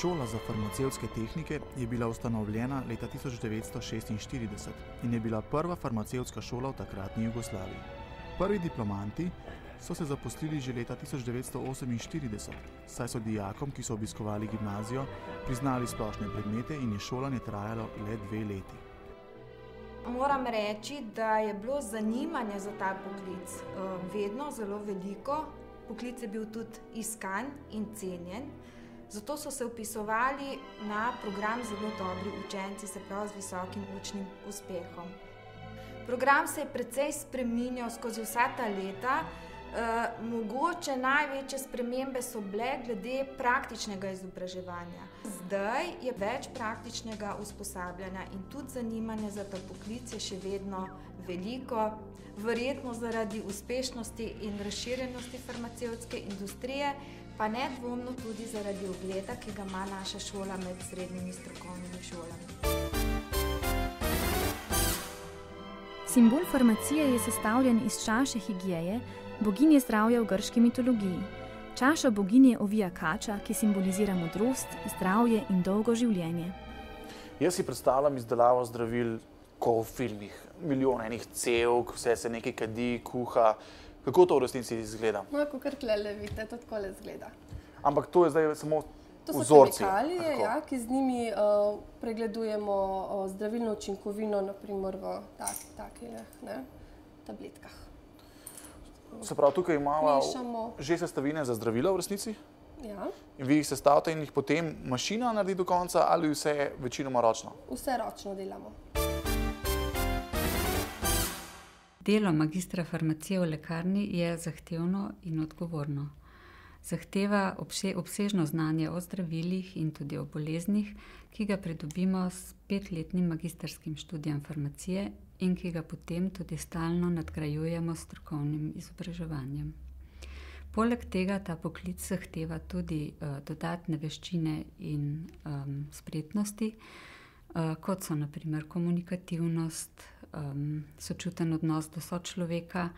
Šola za farmacevtske tehnike je bila ustanovljena leta 1946 in je bila prva farmacevtska šola v takratni Jugoslaviji. Prvi diplomanti so se zaposlili že leta 1948, saj so dijakom, ki so obiskovali gimnazijo, priznali splošne predmete in je šolanje trajalo le dve leti. Moram reči, da je bilo zanimanje za ta poklic vedno zelo veliko. Poklic je bil tudi iskan in cenjen. Zato so se vpisovali na program zelo dobri učenci, se pravi z visokim učnim uspehom. Program se je precej spreminjal skozi vsa ta leta. Mogoče največje spremembe so bile glede praktičnega izobraževanja. Zdaj je več praktičnega usposabljanja in tudi zanimanje za ta poklic je še vedno veliko. Verjetno zaradi uspešnosti in razširjenosti farmacevtske industrije, pa nedvomno tudi zaradi ugleda, ki ga ima naša šola med srednjimi strokovnimi šolami. Simbol farmacije je sestavljen iz čaše Higieie, boginje zdravja v grški mitologiji. Čašo boginje ovija kača, ki simbolizira modrost, zdravje in dolgo življenje. Jaz si predstavljam izdelavo zdravil ko v filmih. Milijon enih cevk, vse se nekaj kadi, kuha. Kako to v resnici izgleda? No, kakor tulele vidite, to takole izgleda. Ampak to je zdaj samo To so vzorci. kemikalije, ja, ki z njimi pregledujemo zdravilno učinkovino, na primer v takih, ne, tabletkah. Se pravi, tukaj imava Mešamo. že sestavine za zdravila v resnici? Ja. In vi jih sestavite in jih potem mašina naredi do konca ali vse večinoma ročno? Vse ročno delamo. Delo magistra farmacije v lekarni je zahtevno in odgovorno. Zahteva obsežno znanje o zdravilih in tudi o boleznih, ki ga pridobimo s petletnim magistrskim študijem farmacije in ki ga potem tudi stalno nadgrajujemo s strokovnim izobraževanjem. Poleg tega ta poklic zahteva tudi dodatne veščine in spretnosti, kot so na primer komunikativnost, sočuten odnos do sočloveka,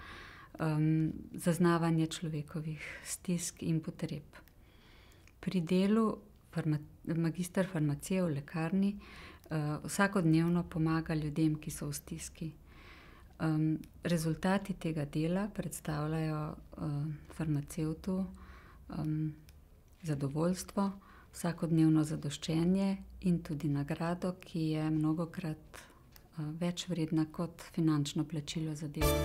zaznavanje človekovih stisk in potreb. Pri delu magistra farmacije v lekarni vsakodnevno pomaga ljudem, ki so v stiski. Rezultati tega dela predstavljajo farmacevtu zadovoljstvo, vsakodnevno zadoščenje in tudi nagrado, ki je mnogokrat več vredna kot finančno plačilo za delo.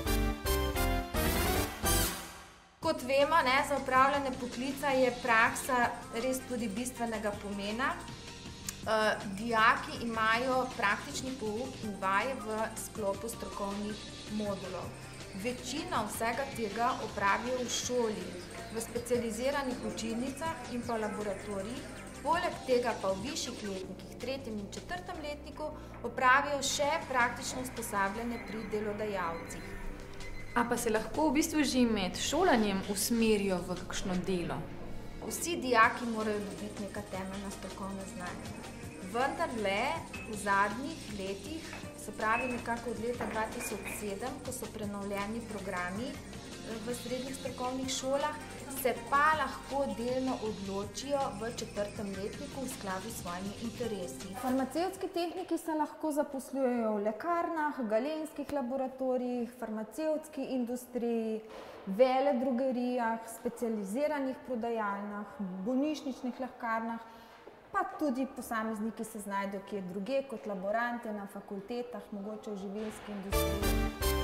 Kot vemo, ne, za opravljanje poklica je praksa res tudi bistvenega pomena. Dijaki imajo praktični pouk in vaje v sklopu strokovnih modulov. Večino vsega tega opravijo v šoli, v specializiranih učilnicah in pa laboratorijih. Poleg tega pa v višjih letnikih, tretjem in četrtem letniku, opravijo še praktično usposabljanje pri delodajalcih. A pa se lahko v bistvu že med šolanjem usmerijo v kakšno delo? Vsi dijaki morajo dobiti neka temeljna strokovna znanja. Vendarle v zadnjih letih, se pravi nekako od leta dva tisoč sedem, ko so prenovljeni programi v srednjih strokovnih šolah, se pa lahko delno odločijo v četrtem letniku v skladu s svojimi interesi. Farmacevtski tehniki se lahko zaposlujejo v lekarnah, galenskih laboratorijih, farmacevtski industriji, veledrogerijah, specializiranih prodajalnah, bolnišničnih lekarnah, pa tudi posamezniki se znajdejo kje drugje kot laboranti na fakultetah, mogoče v živilski industriji.